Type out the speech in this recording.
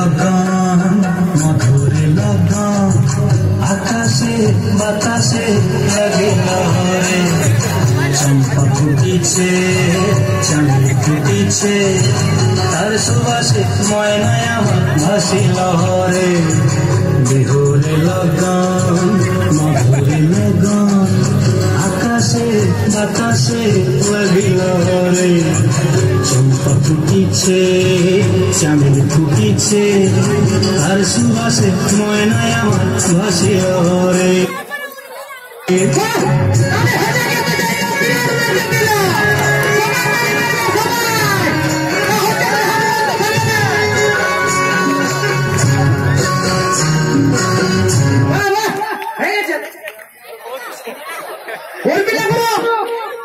লগাম মধুর লগাম আকাশে বাতাসে লাগে লহরে চম্পা ফুটিছে চাঁদি ফুটিছে তার সুবাসে ময়নায় আমার ভাসি লহরে বিহুর লগাম মধুর লগাম আকাশে বাতাসে লাগিল রে চম্পা ফুটিছে চাঁদি ফুটিছে তার সুবাসে ময়নায় আমার ভাসিল রে ওই পিলা করো